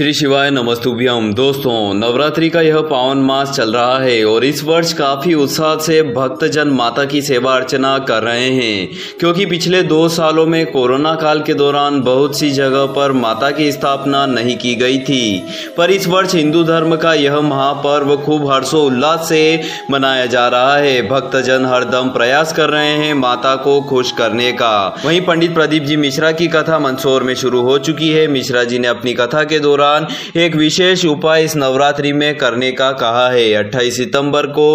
श्री शिवाय नमस्तुभ्यम दोस्तों, नवरात्रि का यह पावन मास चल रहा है और इस वर्ष काफ़ी उत्साह से भक्तजन माता की सेवा अर्चना कर रहे हैं, क्योंकि पिछले दो सालों में कोरोना काल के दौरान बहुत सी जगह पर माता की स्थापना नहीं की गई थी। पर इस वर्ष हिंदू धर्म का यह महापर्व खूब हर्षोल्लास से मनाया जा रहा है। भक्तजन हरदम प्रयास कर रहे हैं माता को खुश करने का। वहीं पंडित प्रदीप जी मिश्रा की कथा मंदसौर में शुरू हो चुकी है। मिश्रा जी ने अपनी कथा के दौरान दौरान एक विशेष उपाय इस नवरात्रि में करने का कहा है। 28 सितंबर को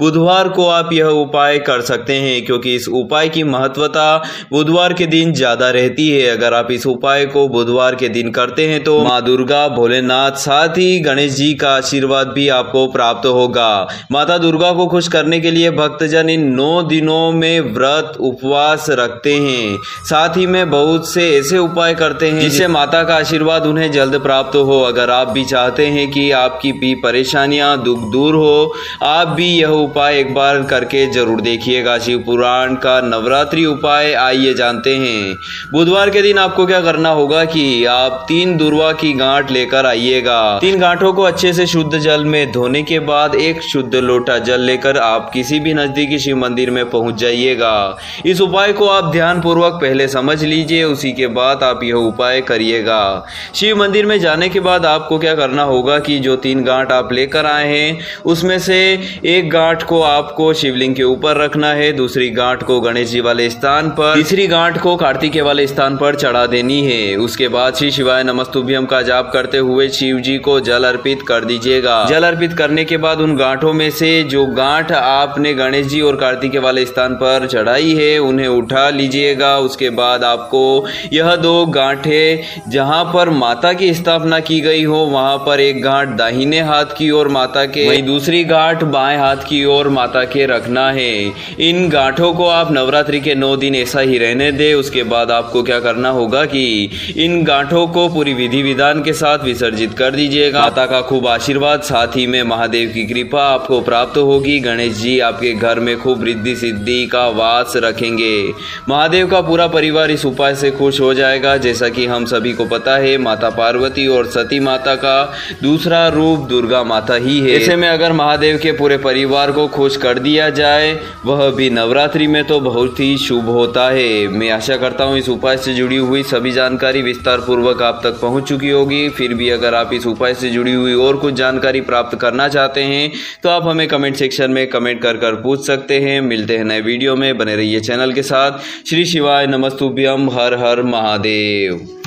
बुधवार को आप यह उपाय कर सकते हैं, क्योंकि इस उपाय की महत्वता बुधवार के दिन ज़्यादा रहती है। अगर आप इस उपाय को बुधवार के दिन करते हैं तो माँ दुर्गा, भोलेनाथ, साथ ही गणेश जी का आशीर्वाद भी आपको प्राप्त होगा। माता दुर्गा को खुश करने के लिए भक्तजन इन नौ दिनों में व्रत उपवास रखते हैं। साथ ही में बहुत से ऐसे उपाय करते हैं जिससे माता का आशीर्वाद उन्हें जल्द प्राप्त हो, अगर आप भी चाहते हैं कि आपकी भी परेशानियाँ दुख दूर हो, आप भी यह उपाय एक बार करके ज़रूर देखिएगा। शिव पुराण का नवरात्रि उपाय आइए जानते हैं। बुधवार के दिन आपको क्या करना होगा कि आप तीन दुर्वा की गांठ लेकर आइएगा। तीन गांठों को अच्छे से शुद्ध जल में धोने के बाद एक शुद्ध लोटा जल लेकर आप किसी भी नजदीकी शिव मंदिर में पहुँच जाइएगा। इस उपाय को आप ध्यान पूर्वक पहले समझ लीजिए, उसी के बाद आप यह उपाय करिएगा। शिव मंदिर में जाने के बाद आपको क्या करना होगा कि जो तीन गांठ आप लेकर आए हैं, उसमें से एक गांठ को आपको शिवलिंग के ऊपर रखना है, दूसरी गांठ को गणेश जी वाले स्थान पर, तीसरी गांठ को कार्तिकेय वाले स्थान पर चढ़ा देनी है। उसके बाद श्री शिवाय नमस्तुभ्यम का जाप करते हुए शिव जी को जल अर्पित कर दीजिएगा। जल अर्पित करने के बाद उन गांठों में से जो गांठ आपने गणेश जी और कार्तिकेय वाले स्थान पर चढ़ाई है, उन्हें उठा लीजिएगा। उसके बाद आपको यह दो गांठे जहाँ पर माता की स्थापना की गई हो, वहाँ पर एक घाट दाहिने हाथ की ओर माता के वही दूसरी घाट बाएँ हाथ की ओर माता के रखना है। इन गांठों को आप नवरात्रि के नौ दिन ऐसा ही रहने दे। उसके बाद आपको क्या करना होगा कि इन गांठों को पूरी विधि विधान के साथ विसर्जित कर दीजिएगा। माता का खूब आशीर्वाद, साथ ही में महादेव की कृपा आपको प्राप्त होगी। गणेश जी आपके घर में खूब रिद्धि सिद्धि का वास रखेंगे। महादेव का पूरा परिवार इस उपाय से खुश हो जाएगा। जैसा कि हम सभी को पता है, माता पार्वती और सती माता का दूसरा रूप दुर्गा माता ही है। ऐसे में अगर महादेव के पूरे परिवार को खुश कर दिया जाए, वह भी नवरात्रि में तो बहुत ही शुभ होता है। मैं आशा करता हूँ इस उपाय से जुड़ी हुई सभी जानकारी विस्तार पूर्वक आप तक पहुँच चुकी होगी। फिर भी अगर आप इस उपाय से जुड़ी हुई और कुछ जानकारी प्राप्त करना चाहते हैं तो आप हमें कमेंट सेक्शन में कमेंट कर कर पूछ सकते हैं। मिलते हैं नए वीडियो में। बने रहिए चैनल के साथ। श्री शिवाय नमस्तुभ्यम हर हर महादेव।